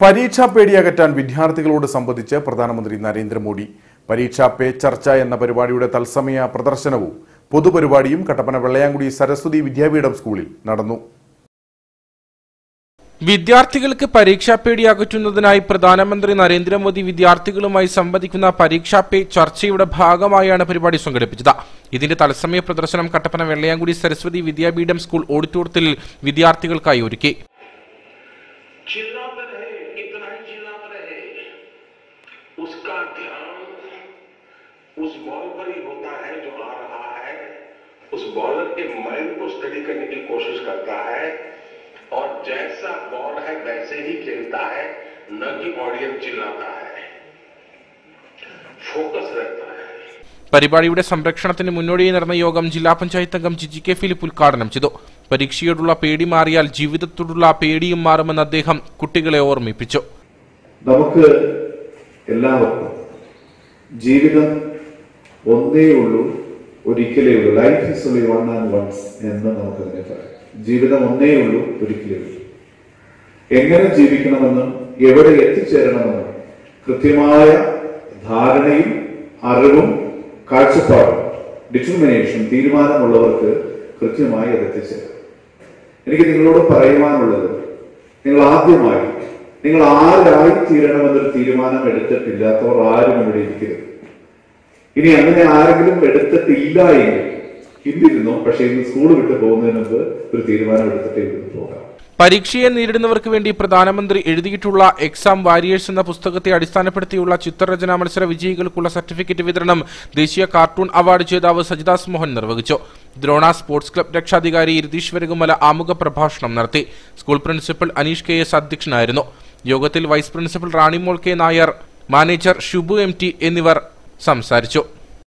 പരീക്ഷാ പേടിയകറ്റാൻ വിദ്യാർത്ഥികളോട് സംബന്ധിച്ച് പ്രധാനമന്ത്രി നരേന്ദ്രമോദി. പരീക്ഷാ പേ ചർച്ച എന്ന പരിപാടിയുടെ തത്സമയ പ്രദർശനവും പൊതുപരിപാടിയും കട്ടപ്പന വെള്ളയാങ്കുടി സരസ്വതി വിദ്യാപീഠം സ്കൂളിൽ നടന്നു. വിദ്യാർത്ഥികൾക്ക് പരീക്ഷാ പേടി അകറ്റുന്നതിനായി പ്രധാനമന്ത്രി നരേന്ദ്രമോദി വിദ്യാർത്ഥികളുമായി സംവദിക്കുന്ന പരീക്ഷാ പേ ചർച്ചയുടെ ഭാഗമായാണ് പരിപാടി സംഘടിപ്പിച്ചത്. ഇതിന്റെ തത്സമയ പ്രദർശനം കട്ടപ്പന വെള്ളയാങ്കുടി സരസ്വതി വിദ്യാപീഠം സ്കൂൾ ഓഡിറ്റോറിയത്തിൽ വിദ്യാർത്ഥികൾക്കായി ഒരുക്കി. उसका ध्यान उस बॉल पर ही होता है जो आ रहा है उस बॉलर के माइंड को स्टडी करने की कोशिश करता है और जैसा बॉल है वैसे ही खेलता है न कि ऑडियंस चिल्लाता है फोकस रहता है പരിപാടിയുടെ സംരക്ഷണത്തിന് മുന്നോടിയായി നടന്ന യോഗം ജില്ലാ പഞ്ചായത്ത് അംഗം ജിജി കെ ഫിലിപ്പ് ഉദ്ഘാടനം ചെയ്തു പരീക്ഷയോടുള്ള പേടി മാറിയാൽ ജീവിതത്തോടുള്ള പേടിയും മാറുമെന്ന് അദ്ദേഹം കുട്ടികളെ ഓർമ്മിപ്പിച്ചു നമുക്ക് എല്ലാവർക്കും ജീവിതം ഒന്നേ ഉള്ളൂ ഒരിക്കലേ ഉള്ളൂ. Life is only one and once എന്ന് നമുക്കതിനെ പറയാം. ജീവിതം ഒന്നേ ഉള്ളൂ ഒരിക്കലേ ഉള്ളൂ. എങ്ങനെ ജീവിക്കണമെന്നും എവിടെ എത്തിച്ചേരണമെന്നും കൃത്യമായ ധാരണയും അറിവും കാഴ്ചപ്പാടും ഡിറ്റർമിനേഷൻ തീരുമാനമുള്ളവർക്ക് കൃത്യമായി അത് എത്തിച്ചേരാം. എനിക്ക് നിങ്ങളോട് പറയുവാനുള്ളത് നിങ്ങൾ ആദ്യമായി നിങ്ങൾ ആരായി തീരണമെന്നൊരു തീരുമാനം എടുത്തിട്ടില്ലാത്തവർ ആരും ഇവിടെ ഇരിക്കരുത്. ഇനി അങ്ങനെ ആരെങ്കിലും എടുത്തിട്ടില്ല എങ്കിൽ ഇന്നിരുന്നു പക്ഷെ ഇന്ന് സ്കൂൾ വിട്ട് പോകുന്നതിന് മുമ്പ് ഒരു തീരുമാനം എടുത്തിട്ട് ഇരുന്ന് പോകാം പരീക്ഷയെ നേരിടുന്നവർക്ക് വേണ്ടി പ്രധാനമന്ത്രി എഴുതിയിട്ടുള്ള എക്സാം വാരിയേഴ്സ് എന്ന പുസ്തകത്തെ അടിസ്ഥാനപ്പെടുത്തിയുള്ള ചിത്രരചനാ മത്സര വിജയികൾക്കുള്ള സർട്ടിഫിക്കറ്റ് വിതരണം ദേശീയ കാർട്ടൂൺ അവാർഡ് ജേതാവ് സജിദാസ് മോഹൻ നിർവഹിച്ചു. ദ്രോണ സ്പോർട്സ് ക്ലബ് രക്ഷാധികാരി രതീഷ് വരകുമല ആമുഖ പ്രഭാഷണം നടത്തി. School principal Aneesh K S അധ്യക്ഷനായിരുന്നു. യോഗത്തിൽ vice principal Ranimol K Nair manager Shubu M എന്നിവർ സംസാരിച്ചു.